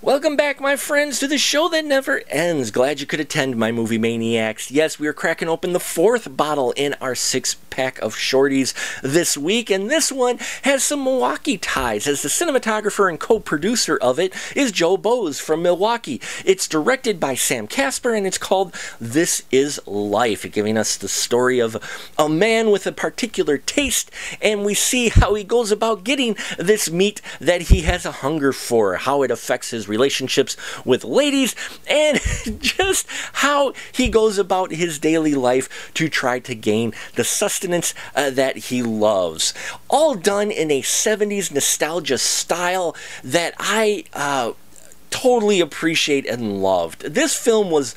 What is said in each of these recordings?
Welcome back, my friends, to the show that never ends. Glad you could attend my movie maniacs. Yes, we are cracking open the fourth bottle in our six pack of shorties this week, and this one has some Milwaukee ties, as the cinematographer and co producer of it is Joe Bose from Milwaukee. It's directed by Sam Kasper, and it's called This Is Life, giving us the story of a man with a particular taste, and we see how he goes about getting this meat that he has a hunger for, how it affects his relationships with ladies, and just how he goes about his daily life to try to gain the sustenance uh, that he loves. All done in a 70s nostalgia style that I uh, totally appreciate and loved. This film was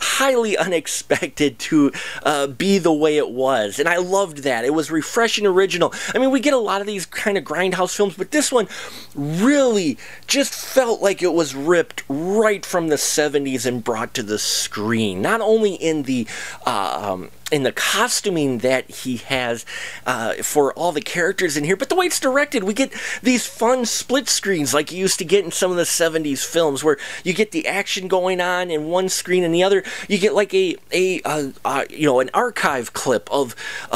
highly unexpected to uh, be the way it was. And I loved that. It was refreshing, original. I mean, we get a lot of these kind of grindhouse films, but this one really just felt like it was ripped right from the 70s and brought to the screen. Not only in the uh, um, in the costuming that he has uh, for all the characters in here, but the way it's directed, we get these fun split screens like you used to get in some of the 70s films where you get the action going on in one screen and the other. You get like a, a, you know, an archive clip of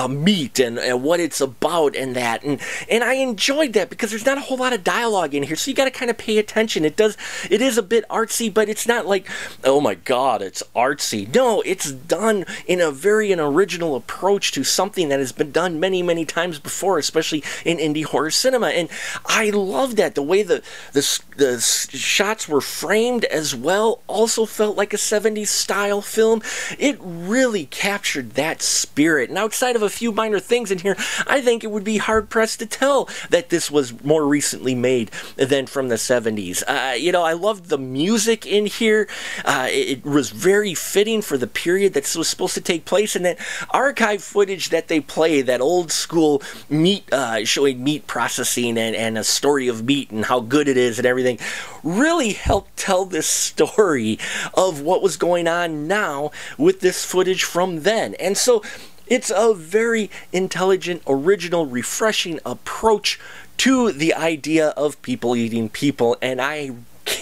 meat and, and what it's about and that. And, and I enjoyed that because there's not a whole lot of dialogue in here, so you got to kind of pay attention. It does, it is a bit artsy, but it's not like, oh my god, it's artsy. No, it's done in a very, in a original approach to something that has been done many, many times before, especially in indie horror cinema. And I love that. The way the, the, the shots were framed as well also felt like a 70s style film. It really captured that spirit. And outside of a few minor things in here, I think it would be hard pressed to tell that this was more recently made than from the 70s. Uh, you know, I loved the music in here. Uh, it, it was very fitting for the period that this was supposed to take place, and that archive footage that they play, that old school meat, uh, showing meat processing and, and a story of meat and how good it is and everything, really helped tell this story of what was going on now with this footage from then. And so it's a very intelligent, original, refreshing approach to the idea of people eating people, and I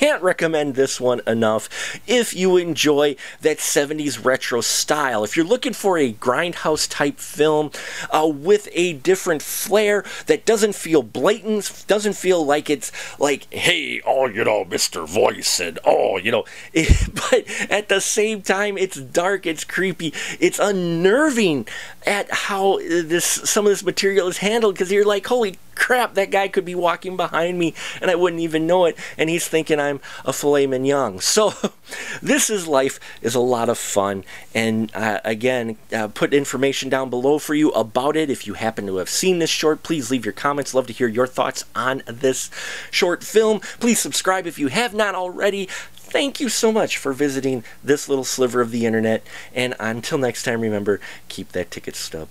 can't recommend this one enough if you enjoy that 70s retro style. If you're looking for a grindhouse type film uh, with a different flair that doesn't feel blatant, doesn't feel like it's like, hey, oh, you know, Mr. Voice, and oh, you know, it, but at the same time, it's dark, it's creepy, it's unnerving at how this some of this material is handled because you're like, holy crap, that guy could be walking behind me and I wouldn't even know it, and he's thinking I'm a filet mignon. So, this is life is a lot of fun, and uh, again, uh, put information down below for you about it. If you happen to have seen this short, please leave your comments. Love to hear your thoughts on this short film. Please subscribe if you have not already. Thank you so much for visiting this little sliver of the internet, and until next time, remember keep that ticket stub.